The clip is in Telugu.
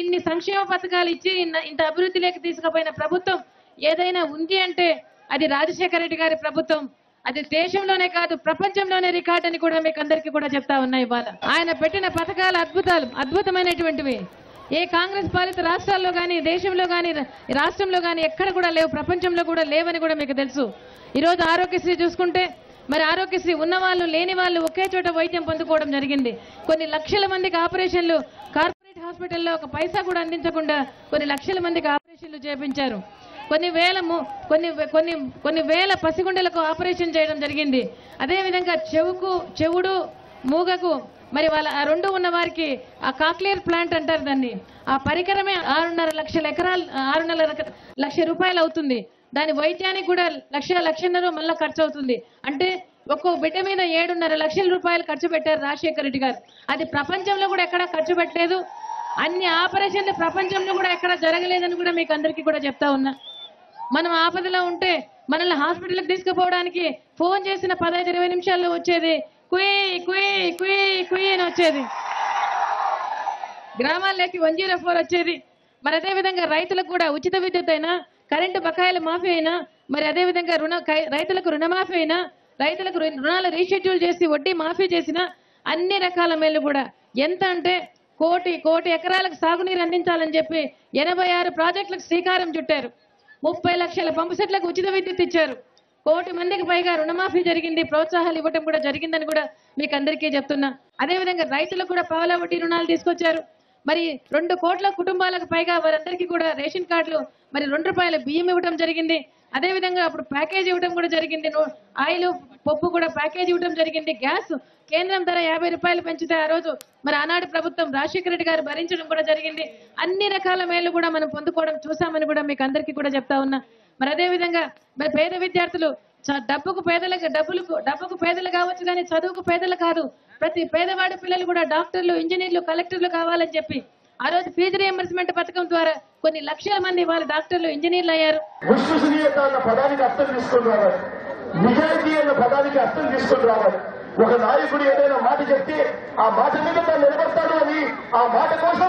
ఇన్ని సంక్షేమ పథకాలు ఇచ్చి ఇంత ఇంత అభివృద్ధిలోకి తీసుకుపోయిన ప్రభుత్వం ఏదైనా ఉంది అంటే అది రాజశేఖర రెడ్డి గారి ప్రభుత్వం. అది దేశంలోనే కాదు ప్రపంచంలోనే రికార్డ్ అని కూడా మీకు అందరికీ కూడా చెప్తా ఉన్నాయి ఇవాళ. ఆయన పెట్టిన పథకాలు అద్భుతాలు అద్భుతమైనటువంటివి. ఏ కాంగ్రెస్ పాలిత రాష్ట్రాల్లో కానీ దేశంలో కానీ రాష్ట్రంలో కానీ ఎక్కడ కూడా లేవు ప్రపంచంలో కూడా లేవని కూడా మీకు తెలుసు. ఈరోజు ఆరోగ్యశ్రీ చూసుకుంటే మరి ఆరోగ్యశ్రీ ఉన్న వాళ్ళు లేని వాళ్ళు ఒకే చోట వైద్యం పొందుకోవడం జరిగింది. కొన్ని లక్షల మందికి ఆపరేషన్లు కార్పొరేట్ హాస్పిటల్లో ఒక పైసా కూడా అందించకుండా కొన్ని లక్షల మందికి ఆపరేషన్లు చేపించారు. కొన్ని వేల కొన్ని కొన్ని కొన్ని వేల పసిగుండెలకు ఆపరేషన్ చేయడం జరిగింది. అదేవిధంగా చెవుకు చెవుడు మూగకు మరి వాళ్ళ ఆ రెండు ఉన్న వారికి ఆ కాక్లియర్ ప్లాంట్ అంటారు దాన్ని. ఆ పరికరమే ఆరున్నర లక్షల ఎకరాలు ఆరున్నర లక్ష- లక్ష రూపాయలు అవుతుంది. దాని వైద్యానికి కూడా లక్ష లక్షన్నర మళ్ళీ ఖర్చు అవుతుంది అంటే ఒక్కో బిడ్డ మీద ఏడున్నర లక్షల రూపాయలు ఖర్చు పెట్టారు రాజశేఖర రెడ్డి గారు. అది ప్రపంచంలో కూడా ఎక్కడా ఖర్చు పెట్టలేదు. అన్ని ఆపరేషన్లు ప్రపంచంలో కూడా ఎక్కడ జరగలేదని కూడా మీకు అందరికీ కూడా చెప్తా ఉన్నా. మనం ఆపదలో ఉంటే మనల్ని హాస్పిటల్కి తీసుకుపోవడానికి ఫోన్ చేసిన పదహైదు ఇరవై నిమిషాల్లో వచ్చేది కుయ్ కుయ్ కుయ్ కుయ్ అని వచ్చేది. గ్రామాల్లోకి వన్ జీరో ఫోర్ వచ్చేది. మరి అదే విధంగా రైతులకు కూడా ఉచిత విద్యుత్ అయినా కరెంటు బకాయిల మాఫీ అయినా మరి అదే విధంగా రుణ రైతులకు రుణమాఫీ అయినా రైతులకు రుణాలు రీషెడ్యూల్ చేసి వడ్డీ మాఫీ చేసిన అన్ని రకాల మేలు కూడా ఎంత అంటే కోటి కోటి ఎకరాలకు సాగునీరు అందించాలని చెప్పి ఎనభై ఆరు ప్రాజెక్టులకు శ్రీకారం చుట్టారు. ముప్పై లక్షల పంపు సెట్లకు ఉచిత విద్యుత్ ఇచ్చారు. కోటి మందికి పైగా రుణమాఫీ జరిగింది. ప్రోత్సాహాలు ఇవ్వటం కూడా జరిగిందని కూడా మీకు అందరికీ చెప్తున్నా. అదేవిధంగా రైతులకు కూడా పావలా వడ్డీ రుణాలు తీసుకొచ్చారు. మరి రెండు కోట్ల కుటుంబాలకు పైగా వారందరికీ కూడా రేషన్ కార్డులు మరి రెండు రూపాయల బియ్యం ఇవ్వడం జరిగింది. అదేవిధంగా అప్పుడు ప్యాకేజ్ ఇవ్వడం కూడా జరిగింది. ఆయిల్ పప్పు కూడా ప్యాకేజ్ ఇవ్వడం జరిగింది. గ్యాస్ కేంద్రం ధర యాభై రూపాయలు పెంచితే ఆ రోజు మరి ఆనాడు ప్రభుత్వం రాజశేఖర రెడ్డి గారు భరించడం కూడా జరిగింది. అన్ని రకాల మేలు కూడా మనం పొందుకోవడం చూసామని కూడా మీకు అందరికీ కూడా చెప్తా ఉన్నా. మరి అదేవిధంగా మరి పేద విద్యార్థులు డబ్బుకు పేదలకు డబ్బులు డబ్బుకు పేదలు కావచ్చు కానీ చదువుకు పేదలు కాదు. ప్రతి పేదవాడి పిల్లలు కూడా డాక్టర్లు ఇంజనీర్లు కలెక్టర్లు కావాలని చెప్పి ఆ రోజు ఫీజు రియంబర్స్మెంట్ పథకం ద్వారా కొన్ని లక్షల మంది వాళ్ళ డాక్టర్లు ఇంజనీర్లు అయ్యారు. విశ్వసనీయత అన్న పదానికి అర్థం తీసుకుని రావాలి. నిజాయితీ అన్న పదానికి అర్థం తీసుకుని రావాలి. ఒక నాయకుడు ఏదైనా మాట చెప్తే ఆ మాట మీద తాను నిలబడతాడు అని ఆ మాట కోసం